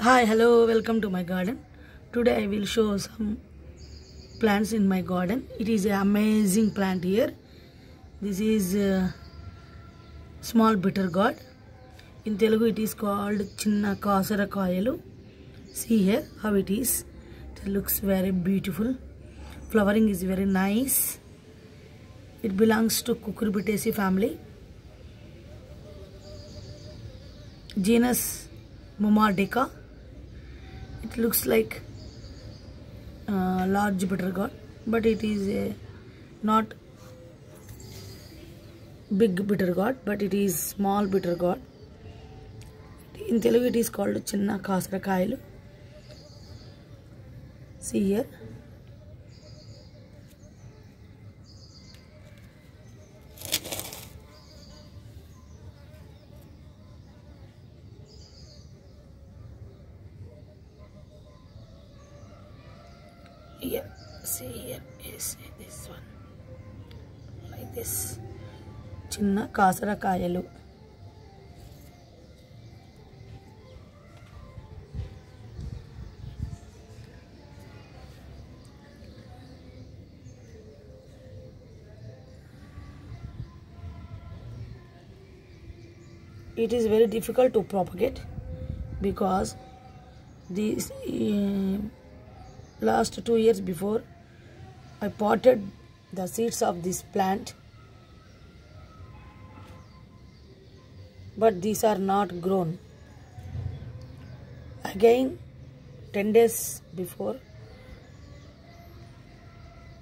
Hi, hello, welcome to my garden. Today I will show some plants in my garden. It is an amazing plant here. This is uh, small bitter gourd. In Telugu it is called Chinna Kasara Kayalu. See here how it is. It looks very beautiful. Flowering is very nice. It belongs to Cucurbitaceae family. Genus Momordica. It looks like uh, large Jupiter god but it is a not big bitter god but it is small bitter god In Telugu, it is called Chinna Kasra Kayalu. See here. see here is this one. Like this. చిన్న కాసరకాయలు it is very difficult to propagate because these uh, last two years before I potted the seeds of this plant. But these are not grown. Again 10 days before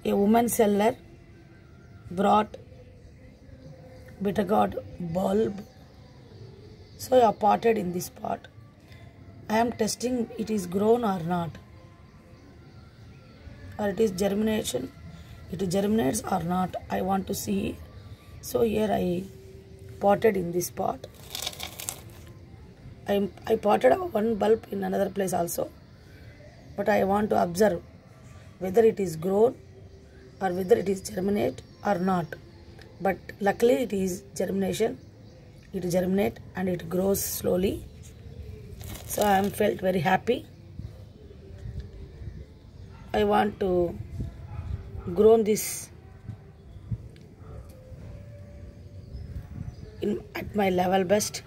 a woman seller brought bitter gourd bulb so I potted in this pot. I am testing it is grown or not or it is germination. It germinates or not I want to see. So here I potted in this pot. I, I potted one bulb in another place also. But I want to observe whether it is grown or whether it is germinate or not. But luckily it is germination. It germinate and it grows slowly. So I am felt very happy I want to grow this in at my level best.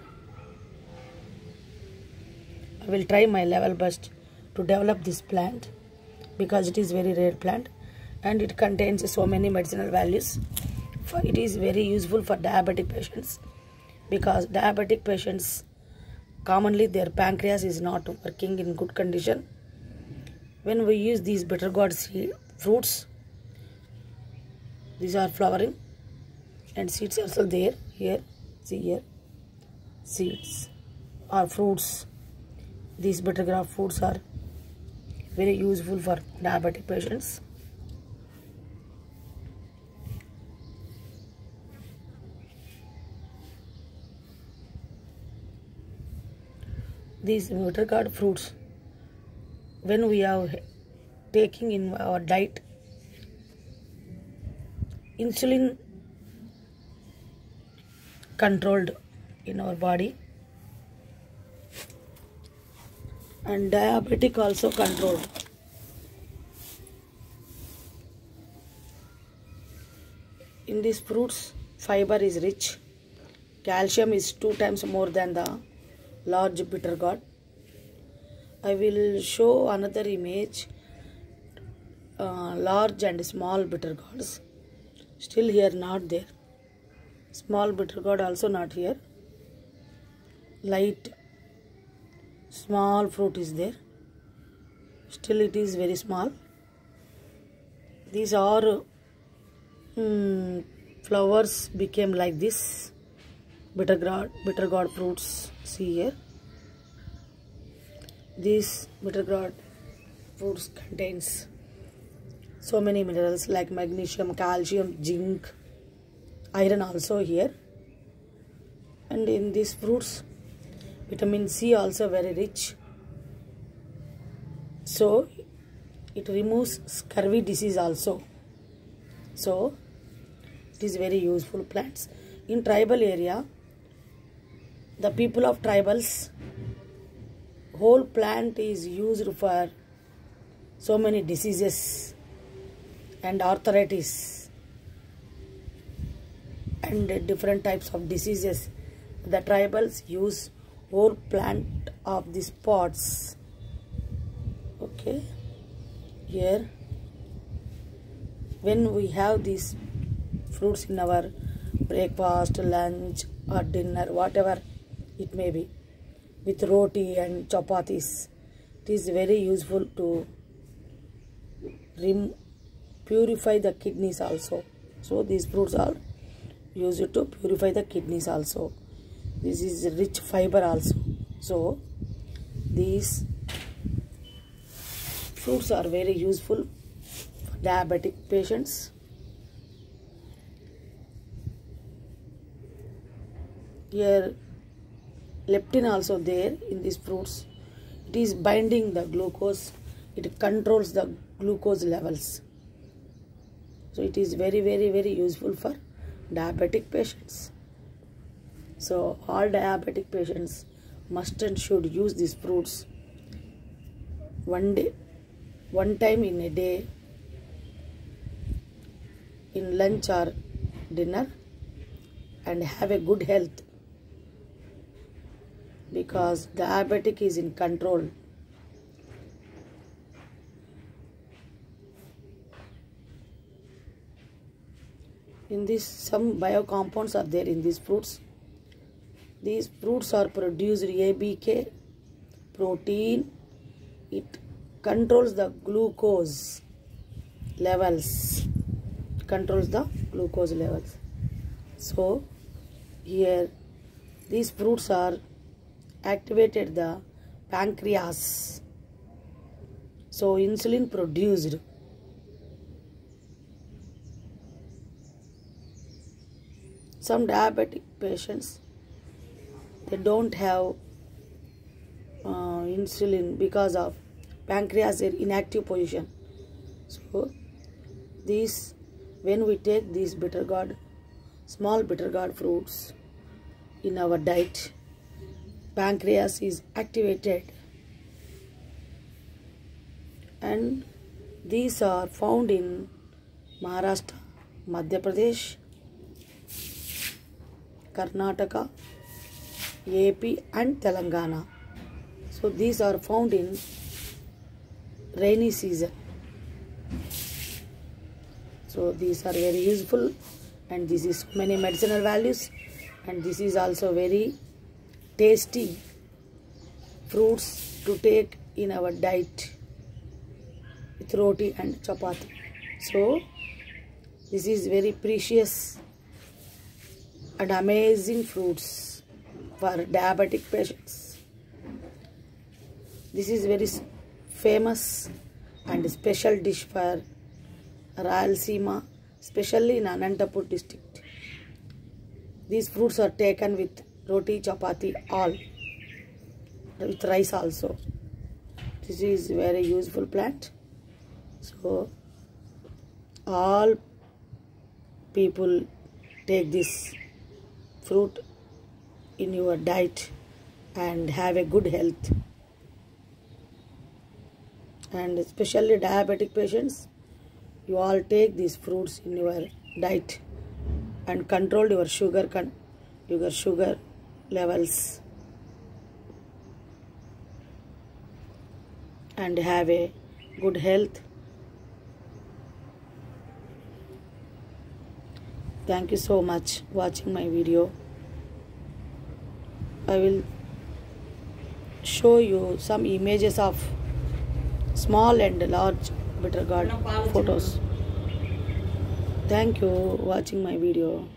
I will try my level best to develop this plant because it is very rare plant and it contains so many medicinal values. For it is very useful for diabetic patients because diabetic patients commonly their pancreas is not working in good condition when we use these bitter gourd fruits these are flowering and seeds also there here see here seeds or fruits. These bitter gourd fruits are very useful for diabetic patients. These bitter gourd fruits when we are taking in our diet insulin controlled in our body and diabetic also controlled. In these fruits fiber is rich. Calcium is two times more than the large bitter gourd I will show another image uh, large and small bitter gourds. Still here not there. Small bitter gourd also not here. Light small fruit is there. Still it is very small. These are mm, flowers became like this. Bitter gourd bitter gourd fruits see here these bitter gourd fruits contains so many minerals like magnesium calcium zinc iron also here. And in these fruits vitamin c also very rich. So it removes scurvy disease also. So it is very useful plants. In tribal area the people of tribals whole plant is used for so many diseases and arthritis and different types of diseases. The tribals use whole plant of these pots okay. Here when we have these fruits in our breakfast lunch or dinner whatever it may be with roti and chapatis. It is very useful to rem- purify the kidneys also. So these fruits are used to purify the kidneys also. This is rich fiber also. So these fruits are very useful for diabetic patients. Here leptin also there in these fruits. It is binding the glucose. It controls the glucose levels. So it is very very very useful for diabetic patients. So all diabetic patients must and should use these fruits one day one time in a day in lunch or dinner and have a good health because diabetic is in control. In this some biocompounds are there in these fruits. These fruits are produced abk protein. It controls the glucose levels. Controls the glucose levels. So here these fruits are activated the pancreas. So insulin produced. Some diabetic patients they don't have uh, insulin because of pancreas in inactive position. So these when we take these bitter gourd small bitter gourd fruits in our diet pancreas is activated and these are found in Maharashtra, Madhya Pradesh, Karnataka, AP and Telangana. So these are found in rainy season. So these are very useful and this is many medicinal values and this is also very tasty fruits to take in our diet with roti and chapati. So this is very precious and amazing fruits for diabetic patients. This is very famous and special dish for Rayalaseema, especially in Anantapur district. These fruits are taken with roti, chapati, all with rice also. This is very useful plant. So all people take this fruit in your diet and have a good health and especially diabetic patients you all take these fruits in your diet and control your sugar your sugar levels and have a good health. Thank you so much watching my video. I will show you some images of small and large bitter gourd photos. Thank you watching my video